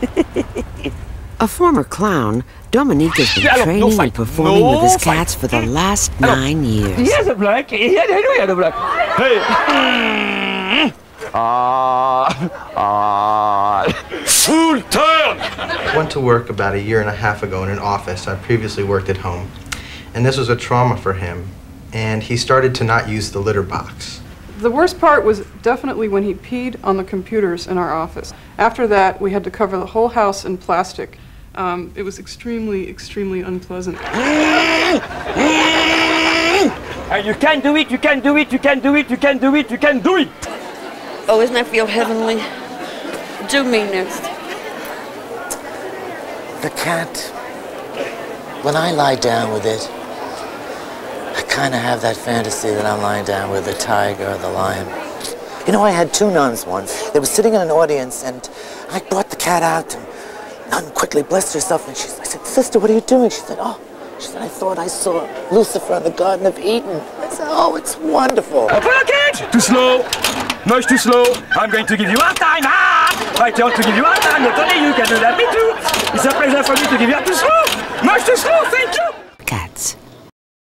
A former clown, Dominique has been Yeah, look, no training and performing No with his fight. cats for the last nine years. He has a black. Here, here's a black. Hey. Ah. Ah. Full turn. went to work about a year and a half ago in an office. I previously worked at home. And this was a trauma for him. And he started to not use the litter box. The worst part was definitely when he peed on the computers in our office. After that, we had to cover the whole house in plastic. Um, it was extremely, extremely unpleasant. And you can do it, you can do it, you can do it, you can do it, you can do it. Oh, doesn't that feel heavenly? Do me next. The cat, when I lie down with it, I kind of have that fantasy that I'm lying down with the tiger or the lion. You know, I had two nuns once. They were sitting in an audience, and I brought the cat out. And nun quickly blessed herself, and she, I said, "Sister, what are you doing?" She said, "Oh." She said, I thought I saw Lucifer in the Garden of Eden. I said, oh, it's wonderful. Too slow. Much too slow. I'm going to give you one time. Ah! I turn to give you one time. Not only you can do that, me too. It's a pleasure for me to give you too slow. Much too slow. Thank you.